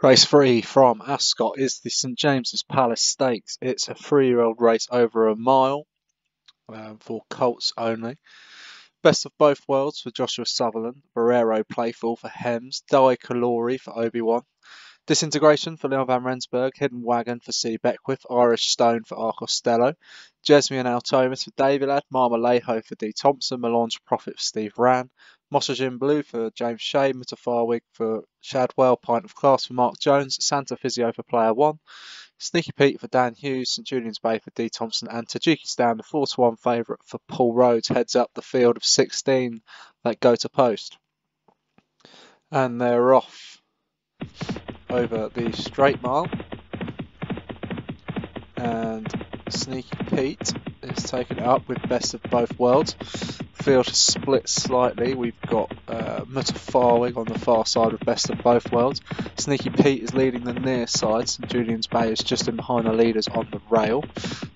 Race three from Ascot is the St James's Palace Stakes. It's a three-year-old race over a mile um, for colts only. Best of both worlds for Joshua Sutherland. Barrero Playful for Hems. Die Calori for Obi-Wan. Disintegration for Leon Van Rensburg. Hidden Wagon for C. Beckwith. Irish Stone for R. Costello. Jesmy and Al Thomas for Davilad. Marmolejo for D. Thompson. Melange Profit for Steve Rann. Mossagin Blue for James Shea, Mutafarwig for Shadwell, Pint of Class for Mark Jones, Santa Physio for Player 1, Sneaky Pete for Dan Hughes, St Julian's Bay for D Thompson, and Tajikistan, the 4 to 1 favourite for Paul Rhodes, heads up the field of 16 that go to post. And they're off over the straight mile. And Sneaky Pete is taken up with best of both worlds field has split slightly. We've got uh, Mutafarwig on the far side with best of both worlds. Sneaky Pete is leading the near side. St Julian's Bay is just in behind the leaders on the rail.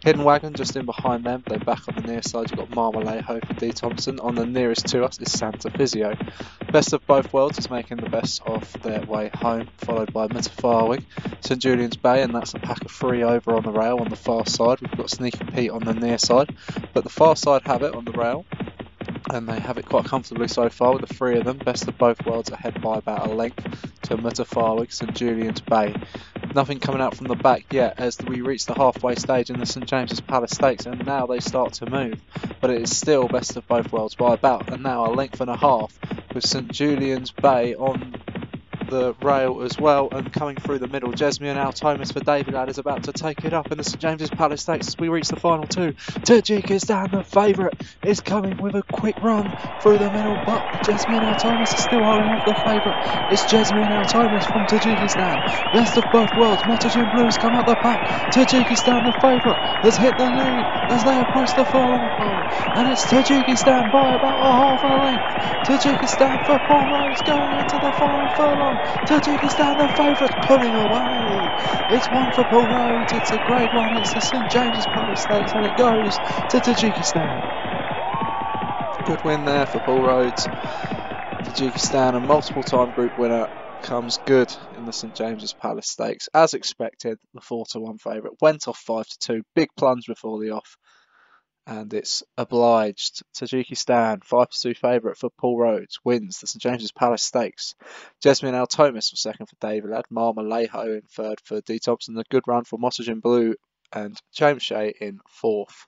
Hidden Wagon just in behind them. They're back on the near side. You've got Marmolejo for D Thompson. On the nearest to us is Santa Physio. Best of both worlds is making the best of their way home, followed by Mutafarwig. St Julian's Bay, and that's a pack of three over on the rail on the far side. We've got Sneaky Pete on the near side, but the far side have it on the rail and they have it quite comfortably so far with the three of them. Best of both worlds ahead by about a length to Mutafarwig, St Julian's Bay. Nothing coming out from the back yet as we reach the halfway stage in the St James's Palace Stakes and now they start to move. But it is still best of both worlds by about and now a length and a half with St Julian's Bay on the rail as well and coming through the middle. Jesmian Al Thomas for Davilad is about to take it up in the St James's Palace Stakes as we reach the final two. Tajikistan, the favourite, is coming with a quick run through the middle, but Jesmian Al Thomas is still holding off the favourite. It's Jesmian Al Thomas from Tajikistan. Best of both worlds. Motajin Blues come out the pack. Tajikistan, the favourite, has hit the lead as they approach the furlong pole. And it's Tajikistan by about a half a length. Tajikistan for Paul Rhodes going into the final furlong. Tajikistan, the favourites, pulling away. It's one for Paul Rhodes. It's a great one. It's the St James's Palace Stakes, and it goes to Tajikistan. Good win there for Paul Rhodes. Tajikistan, a multiple time group winner, comes good in the St James's Palace Stakes. As expected, the 4 to 1 favourite went off 5 to 2. Big plunge before the off and it's obliged. Tajikistan, 5 2 favourite for Paul Rhodes, wins the St James's Palace Stakes. Jesmian Al Thomas was second for Davilad, Marmolejo in third for D Thompson. A good run for Mossage Blue and James Shea in fourth.